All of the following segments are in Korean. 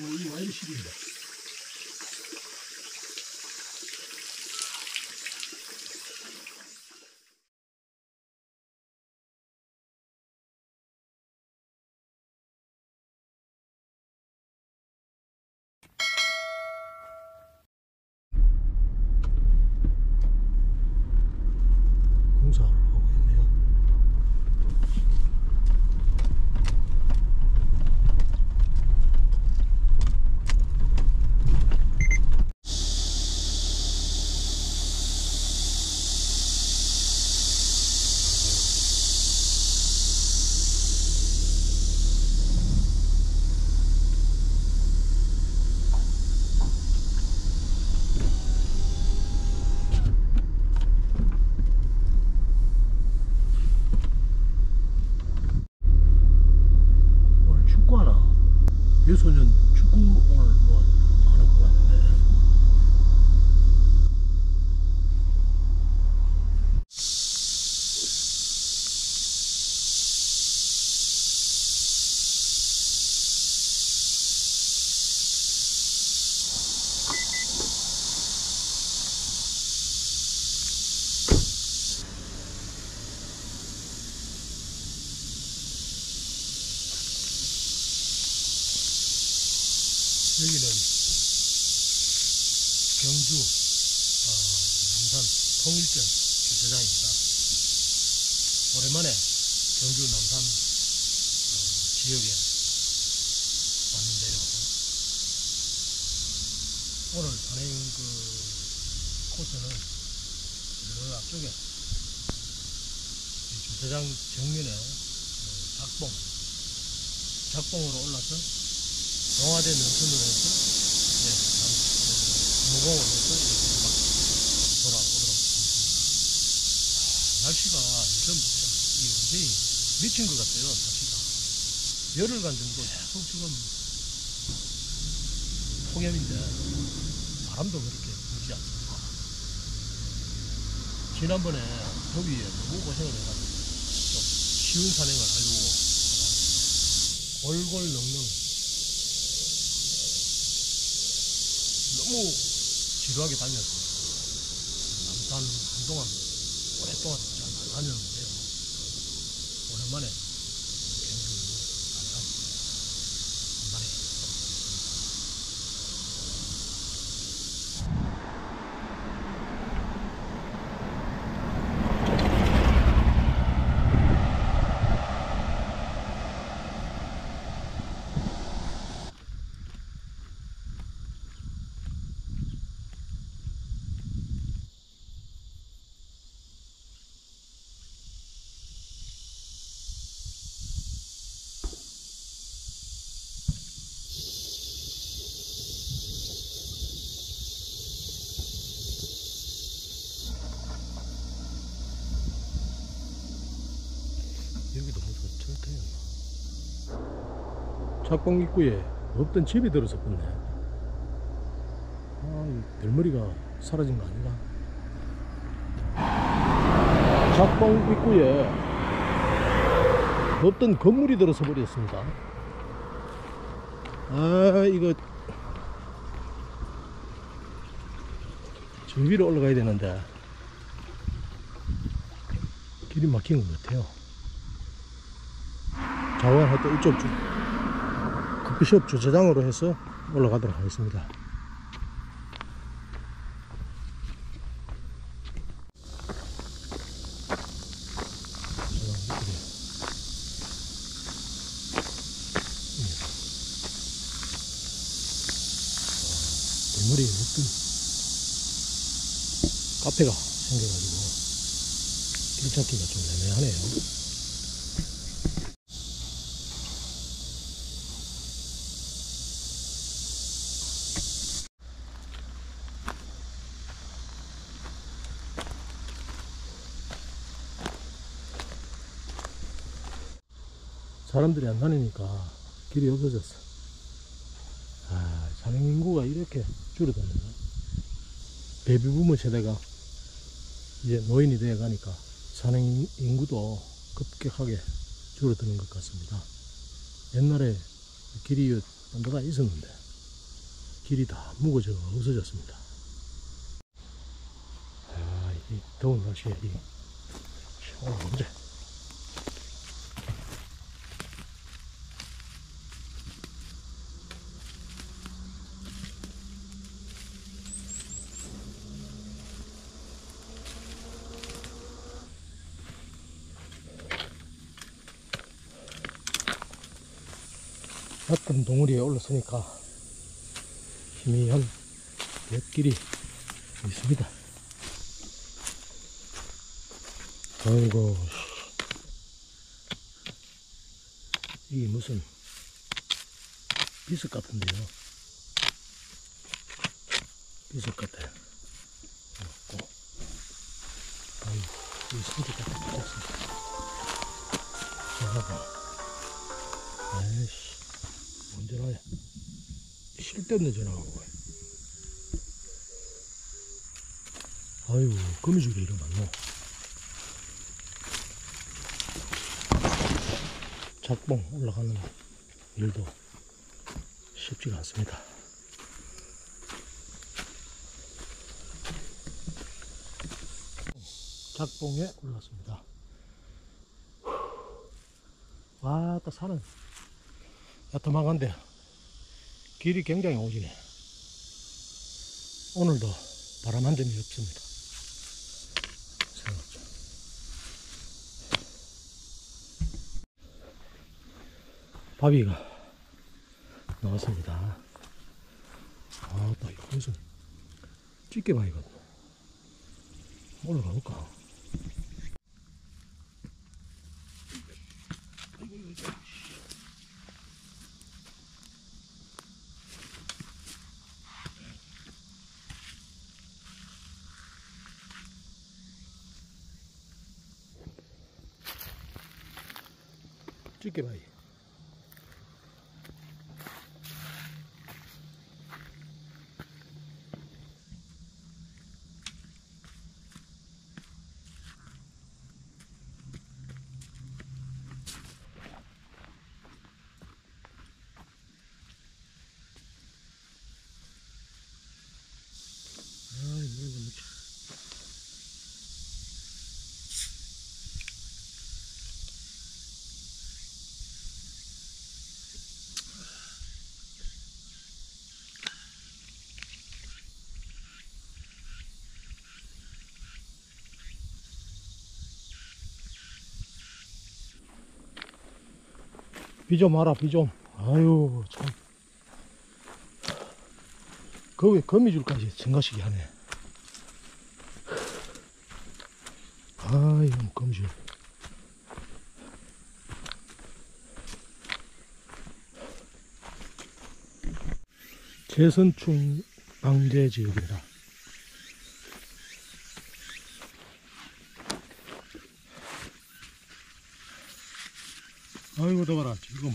もう今 LCD だ。 경주 어, 남산 통일전 주차장입니다. 오랜만에 경주 남산 어, 지역에 왔는데요. 오늘 산행 그 코스는 저 앞쪽에 이 주차장 정면에 그 작봉 작봉으로 올라서 동화된 능선으로 해서 네, 해서 이렇게 막 하겠습니다. 아, 날씨가 이 완전히 미친 것 같아요, 날씨가. 열흘간 정도 계속 지금 폭염인데 바람도 그렇게 불지 않습니다. 지난번에 더위에 너무 고생을 해가지고 좀 쉬운 산행을 하려고 골골 넉넉 너무 지루하게 다녔어요. 남산 한동안 오랫동안 잘 다녔는데요. 오랜만에 경주 남산 한마리 여기도 무슨 작봉 입구에 없던 집이 들어서 붙네. 아, 이 들머리가 사라진 거 아닌가? 작봉 입구에 없던 건물이 들어서 버렸습니다. 아, 이거 저 위로 올라가야 되는데 길이 막힌 것 같아요. 자원할 때 이쪽 주, 커피숍 주차장으로 해서 올라가도록 하겠습니다. 대머리에 어떤 카페가 생겨가지고 길 찾기가 좀 애매하네요. 사람들이 안 다니니까 길이 없어졌어. 아, 산행 인구가 이렇게 줄어드네요. 베이비부모 세대가 이제 노인이 되어 가니까 산행 인구도 급격하게 줄어드는 것 같습니다. 옛날에 길이 언더가 있었는데 길이 다 무거져 없어졌습니다. 아, 이 더운 날씨에 이 시원한 언제? 동물이 올랐으니까 희미한 뱃길이 있습니다. 아이고, 이게 무슨 비석 같은데요. 비석 같아요. 아이고, 이 성격같은 붙었습니다. 전화가, 아이씨. 나야? 쓸데없는 전화가 오고. 아유, 거미줄이 이러 많노. 작봉 올라가는 일도 쉽지가 않습니다. 작봉에 올랐습니다. 와, 또 산은 야트막한데 길이 굉장히 오지네. 오늘도 바람 한 점이 없습니다. 생각좀. 바위가 나왔습니다. 아, 나 이거 무슨 찌개바위거든. 올라가 볼까? 찌개바위. 아이, que vaya. 비 좀 와라, 비 좀. 아유, 참. 거기 거미줄까지 증가시게 하네. 아이, 거미줄. 재선충 방제 지역이라. 아이고, 더워라, 지금.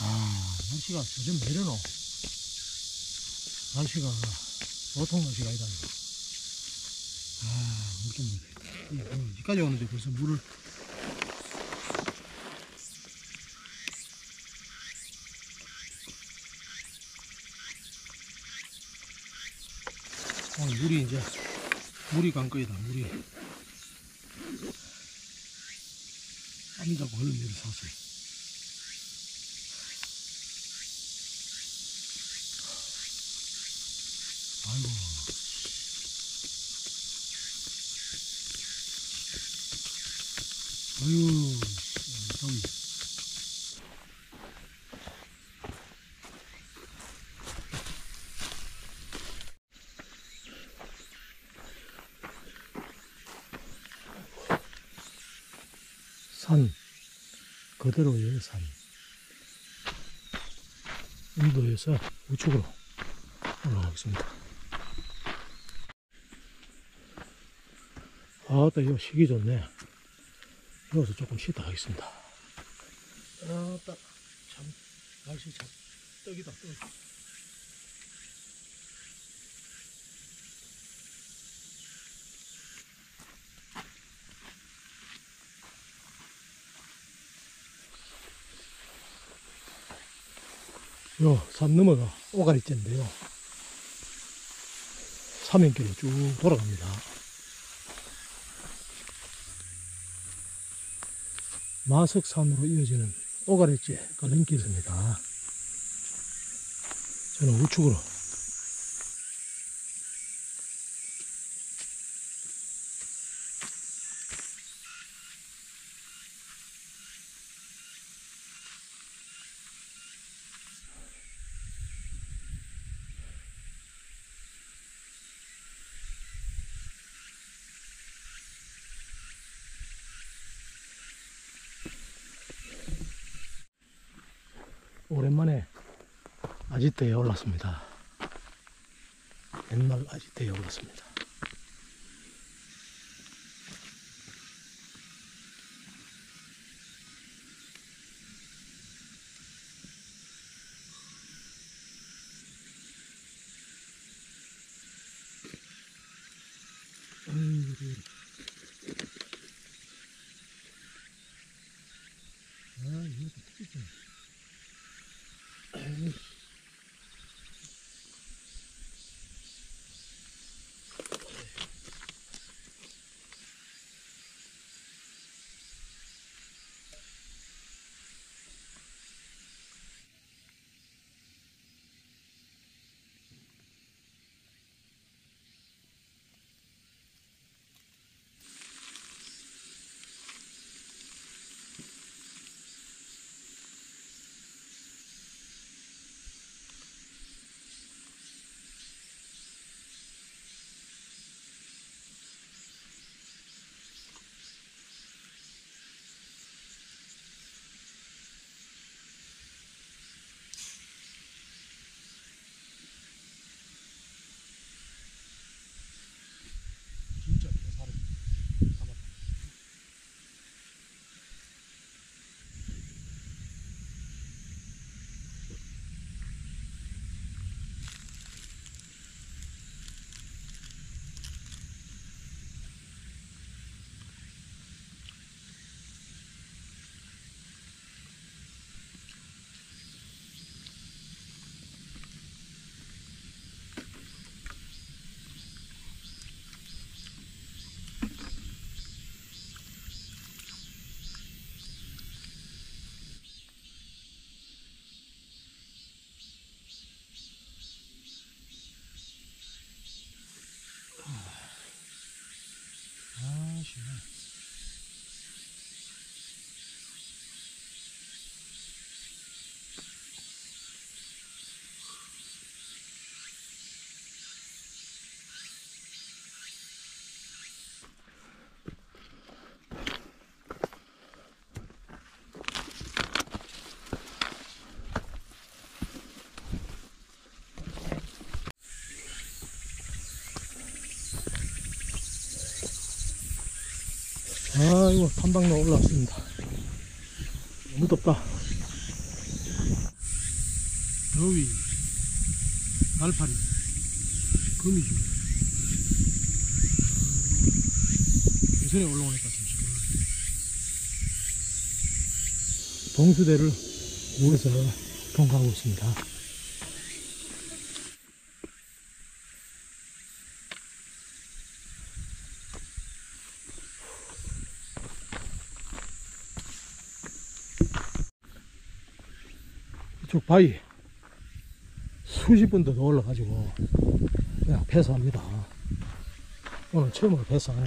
아, 날씨가 요즘 왜 이러노? 날씨가 보통 날씨가 아니다. 아, 물좀. 여기까지 오는데 벌써 물을. 오늘 물이 이제, 물이 강거이다, 물이. 땀이 자꾸 흘러내려 샀어요. 아이고. 저기. 산, 그대로의 산. 인도에서 우측으로 올라가겠습니다. 아따 이거 시기 좋네 여기서 조금 쉬다 가겠습니다 아따 참 날씨 참 떡이다 떡 요, 산 넘어가 오가리째인데요. 삼연길로 쭉 돌아갑니다. 마석산으로 이어지는 오가리째 걸림길입니다. 저는 우측으로 오랜만에 아지트에 올랐습니다. 옛날 아지트에 올랐습니다. 아 아이고 탐방로 올라왔습니다. 너무 덥다. 더위 날파리 거미줄. 예전에 올라오니까 좀 시원하네. 동수대를 위에서 통과하고 있습니다 바위 수십 번도 더 올라가지고 그냥 패스합니다. 오늘 처음으로 패스하네.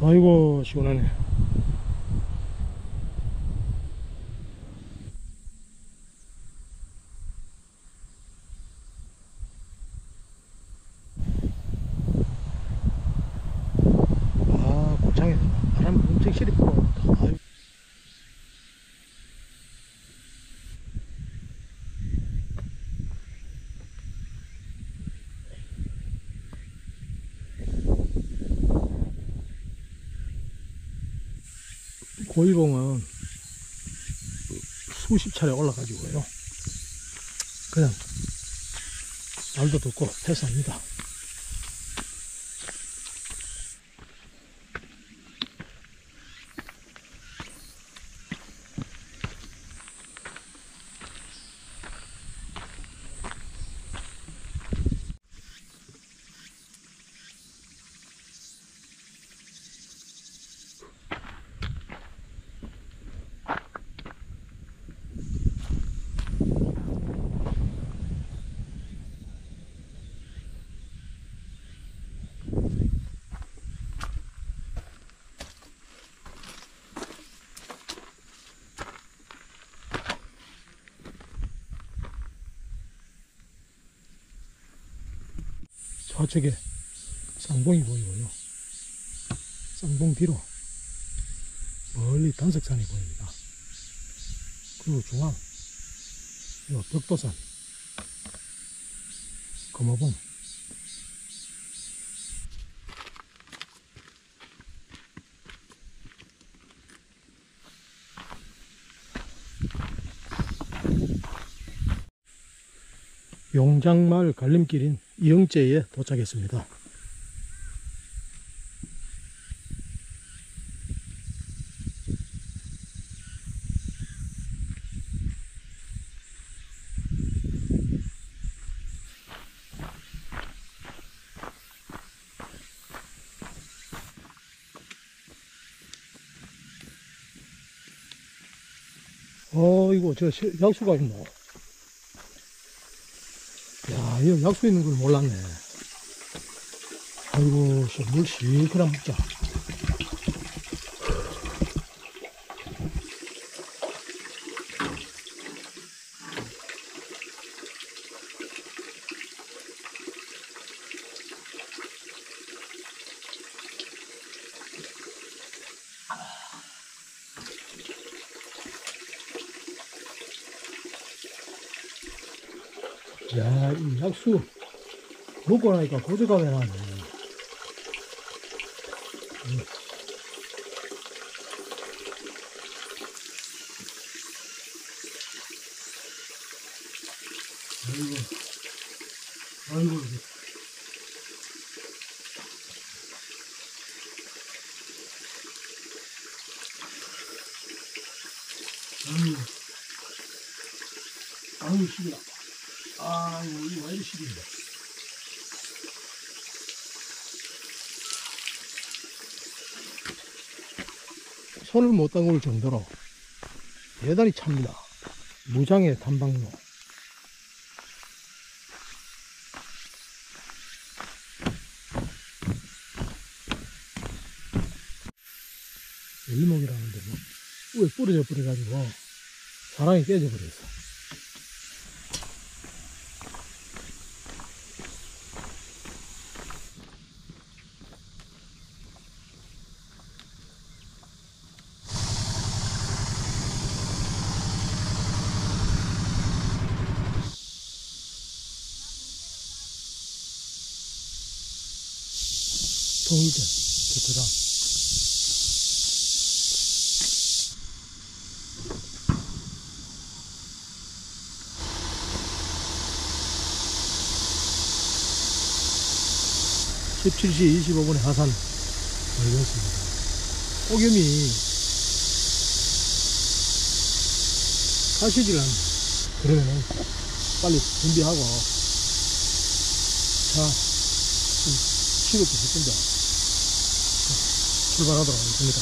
아이고 시원하네. 아, 고창에 바람 엄청 시리 불어온다. 아유. 고이봉은 수십 차례 올라가지고요. 그냥 말도 듣고 패스합니다. 좌측에 쌍봉이 보이고요. 쌍봉 뒤로 멀리 단석산이 보입니다. 그리고 중앙, 요 벽도산, 금호봉, 용장마을 갈림길인 이영제에 도착했습니다. 어, 이거 저 시- 약수가 있노. 야, 이거 약수 있는 걸 몰랐네. 아이고, 씨, 물 시원한 먹자. 야, 이 약수 먹고 나니까 고저감이 나네. 음. 아이고, 아이고, 이게. 아이고, 아이고, 시기야. 아이고, 이거 왜 이리 시기인데. 손을 못 담글 정도로 대단히 찹니다. 무장의 탐방로. 일목이라는데 뭐, 왜 부러져 버려가지고 사랑이 깨져버렸어. 동일전 교토장. (17시 25분에) 하산 완료했습니다. 오겸이 가시질 않네. 그러면은 빨리 준비하고 자 좀, 취급도 했던데 출발하도록 하겠습니다.